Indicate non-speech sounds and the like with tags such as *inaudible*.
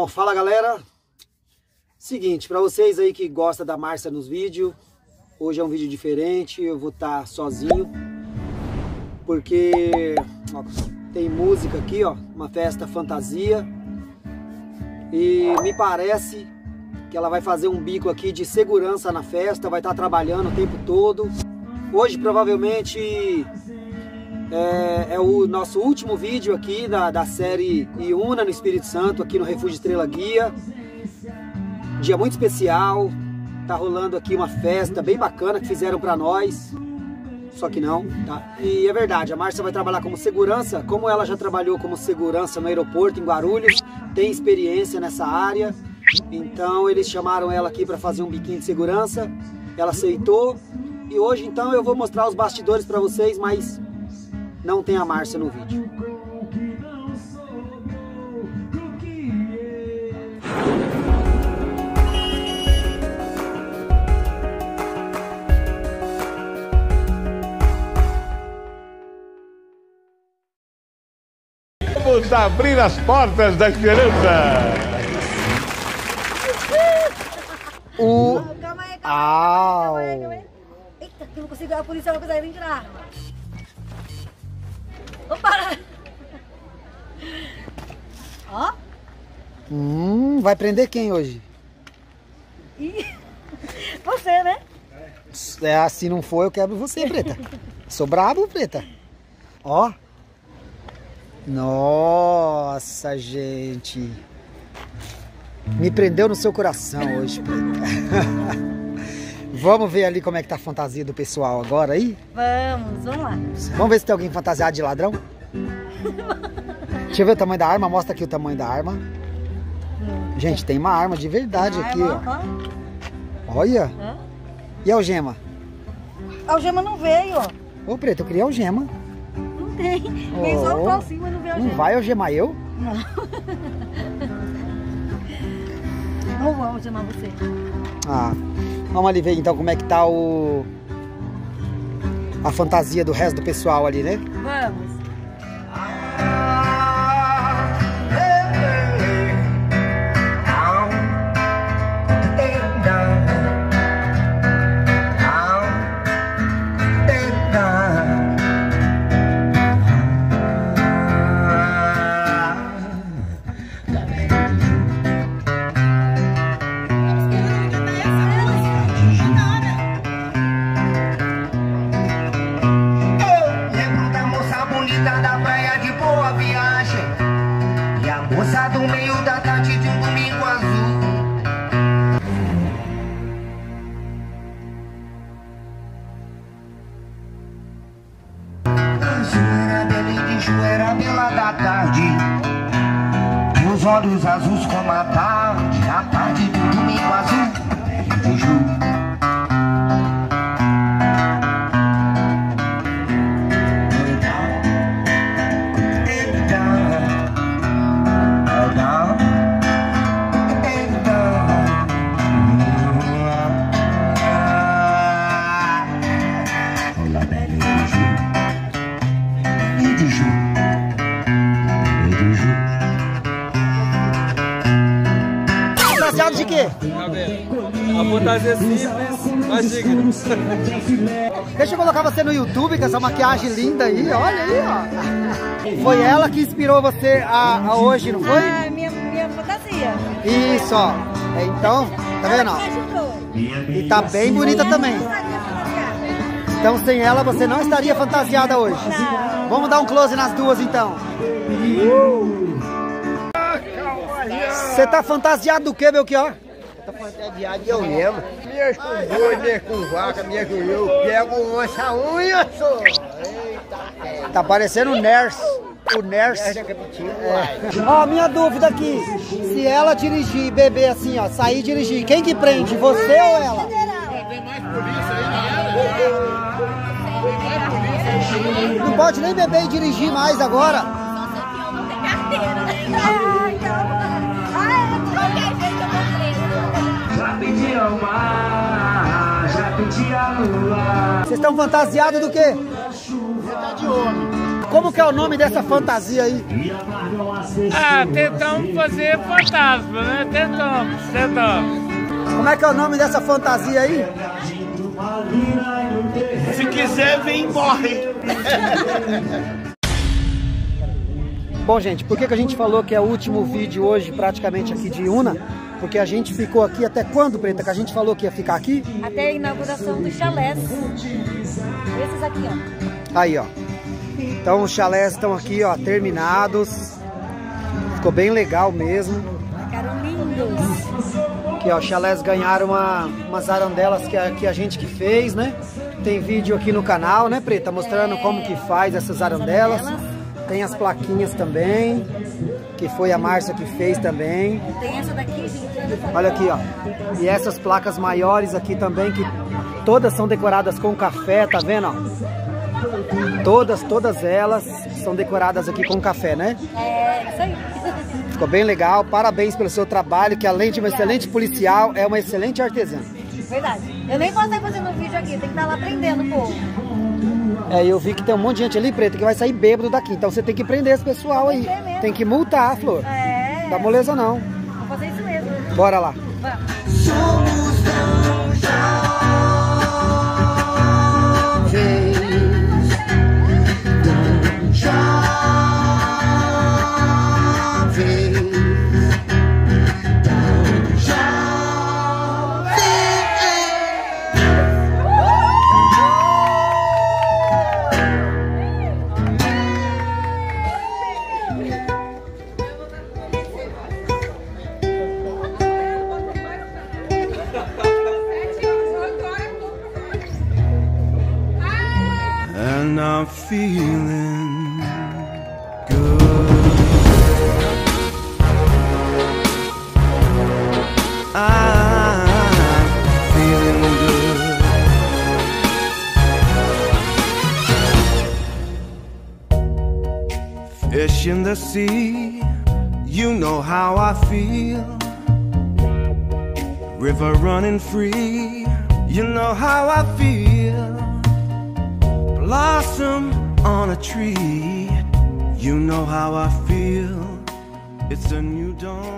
Bom, fala galera. Seguinte, para vocês aí que gostam da Márcia nos vídeos, hoje é um vídeo diferente, eu vou estar tá sozinho, porque ó, tem música aqui, ó, uma festa fantasia, e me parece que ela vai fazer um bico aqui de segurança na festa, vai estar tá trabalhando o tempo todo. Hoje provavelmente é, é, o nosso último vídeo aqui da, da série Iuna no Espírito Santo, aqui no Refúgio Estrela Guia. Dia muito especial, tá rolando aqui uma festa bem bacana que fizeram para nós. Só que não, tá? E é verdade, a Márcia vai trabalhar como segurança, como ela já trabalhou como segurança no aeroporto em Guarulhos, tem experiência nessa área. Então eles chamaram ela aqui para fazer um biquinho de segurança. Ela aceitou. E hoje então eu vou mostrar os bastidores para vocês, mas não tem a Márcia no vídeo. Vamos abrir as portas da esperança. O. Calma aí, calma aí, calma aí, calma aí. Eita, que eu não consigo. A polícia vai conseguir tirar. Hum, vai prender quem hoje? Você, né? É, se não for, eu quebro você, preta. Sou brabo, preta. Ó. Nossa, gente. Me prendeu no seu coração hoje, preta. *laughs* Vamos ver ali como é que tá a fantasia do pessoal agora aí? Vamos, vamos lá. Vamos ver se tem alguém fantasiado de ladrão? Deixa eu ver o tamanho da arma. Mostra aqui o tamanho da arma. Gente, tem uma arma de verdade aqui, ó. ó. Olha. Hã? E a algema? A algema não veio, ó. Ô, Preto, eu queria algema. Não tem. Veio só o Oh. calcinho, mas não veio a Não algema. vai algemar eu? *laughs* Não vou algemar você. Ah, vamos ali ver então como é que tá o... A fantasia do resto do pessoal ali, né? Vamos. Olhos azuis como a tarde Fantasiado de quê? A fantasia simples, mas digna. Deixa eu colocar você no YouTube com essa maquiagem linda aí, olha aí, ó. Foi ela que inspirou você a, a hoje, não foi? Ah, minha, minha fantasia. Isso, ó. É, Então, tá vendo? ó? E tá bem bonita também. Então sem ela você não estaria fantasiada hoje. Não. Vamos dar um close nas duas então. Você tá fantasiado do que, Belchior? Tá fantasiado eu mesmo. Minhas com boi, minhas com vaca, minhas com eu pego essa unha, só. Eita, Tá parecendo o Ners. O Ners. é capitino, Ó, minha dúvida aqui. Se ela dirigir e beber assim, ó, sair e dirigir, quem que prende? Você ou ela? Não pode nem beber e dirigir mais agora. Vocês estão fantasiados do quê? como que é o nome dessa fantasia aí? Ah, tentamos fazer fantasma, né? Tentamos, tentamos. Como é que é o nome dessa fantasia aí? Se quiser, vem e morre. Bom, gente, por que, que a gente falou que é o último vídeo hoje, praticamente aqui de Una? Porque a gente ficou aqui até quando, Preta? Que a gente falou que ia ficar aqui? Até a inauguração dos chalés. Esses aqui, ó. Aí, ó. Então os chalés estão aqui, ó, terminados. Ficou bem legal mesmo. Ficaram lindos. Aqui, ó, os chalés ganharam uma, umas arandelas que a, que a gente que fez, né? Tem vídeo aqui no canal, né, Preta? Mostrando como que faz essas arandelas. Tem as plaquinhas também, que foi a Márcia que fez também. Tem essa daqui, gente. Olha aqui, ó. E essas placas maiores aqui também, que todas são decoradas com café, tá vendo, ó? Todas, todas elas são decoradas aqui com café, né? É, isso aí. *laughs* Ficou bem legal. Parabéns pelo seu trabalho, que além de uma excelente policial, é uma excelente artesã. Verdade. Eu nem posso estar fazendo um vídeo aqui, tem que estar lá aprendendo um pouco. É, eu vi que tem um monte de gente ali, preta, que vai sair bêbado daqui. Então você tem que prender esse pessoal aí. Tem mesmo. Tem que multar, Flor. É. Não dá moleza não. Vou fazer isso mesmo. Bora lá. Vamos. I'm feeling good. I'm feeling good. Fish in the sea, you know how I feel. River running free, you know how I feel blossom on a tree. You know how I feel. It's a new dawn.